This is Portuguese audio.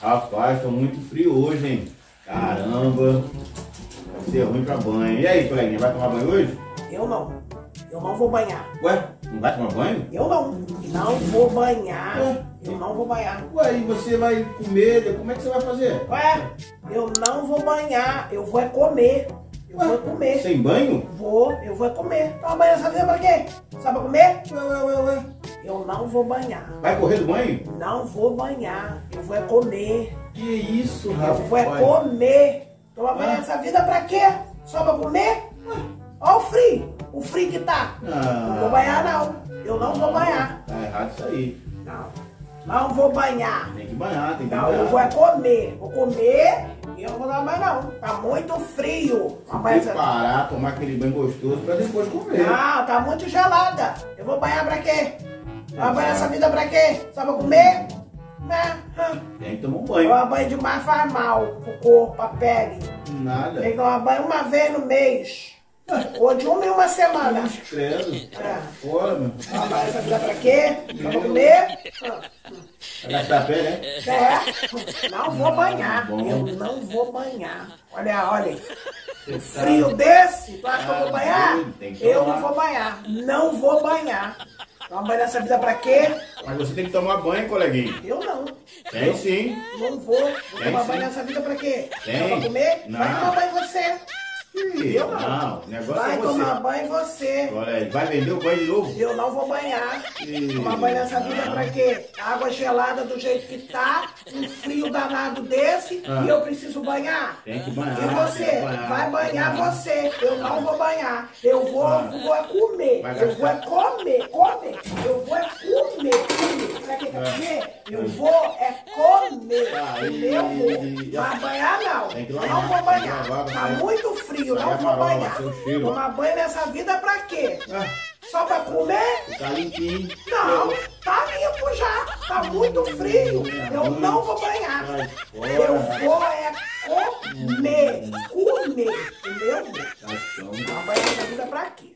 Rapaz, tô muito frio hoje, hein? Caramba. Vai ser ruim pra banho. E aí, coleguinha, vai tomar banho hoje? Eu não. Eu não vou banhar. Ué, não vai tomar banho? Eu não. Não vou banhar. Ué? Eu não vou banhar. Ué, e você vai comer? Como é que você vai fazer? Ué, eu não vou banhar. Eu vou é comer. Eu vou comer. Sem banho? Vou, eu vou comer. Toma banho vida pra quê? Sabe pra comer? Ué, ué, ué, ué. Eu não vou banhar. Vai correr do banho? Não vou banhar. Eu vou é comer. Que isso, Eu rapaz? vou é comer. Toma banho Ah. essa vida pra quê? Só pra comer? Olha o frio. O frio que tá. Ah. Não vou banhar, não. Eu não vou banhar. Tá errado isso aí. Não. Não vou banhar. Tem que banhar, tem que Não, banhar. eu vou é comer. Vou comer e eu não vou dar banho, não. Tá muito frio. Uma banha- Preparar, tomar aquele banho gostoso pra depois comer. Não, tá muito gelada. Eu vou banhar pra quê? Vai banhar essa vida pra quê? Só pra comer? Né? Hã. Tem que tomar um banho. Tomar banho demais faz mal pro corpo, pra pele. Nada. Tem que tomar banho uma vez no mês. Ou de uma em uma semana. Credo. É. Fora, meu. Tomar banho essa vida pra quê? Pra comer? Vai gastar pé, né? É, não vou banhar. Bom. Eu não vou banhar. Olha, olha. Um frio desse, tu acha que eu vou banhar? Tem que Eu não vou banhar. Não vou banhar. Tomar banho nessa vida pra quê? Mas você tem que tomar banho, coleguinha. Eu não. Tem sim. Não vou. Vou Tem tomar sim. banho nessa vida pra quê? Tem. Só pra comer? Não. Vai tomar banho Eu não. Não, Vai é tomar banho você. Olha, ele vai vender o banho de novo? Eu não vou banhar. Ih, Tomar banho nessa vida não. pra quê? Água gelada do jeito que tá, um frio danado desse, Ah. e eu preciso banhar. Tem que banhar. E você? banhar, Vai banhar banhar. você. Eu não vou banhar. Eu vou, Ah. vou comer. Eu vou é comer, comer. Eu vou é comer, comer. Eu vou é comer. Aí, eu vou. Mas banhar não. Lavar, não vou banhar. Lavar, tá muito frio, não vou banhar. Tomar banho nessa vida pra quê? Só pra comer? Tá limpinho. Não, tá limpo já. Tá muito frio. Eu não vou banhar. Eu vou é comer. Comer. Entendeu? Tá banhar nessa vida pra quê?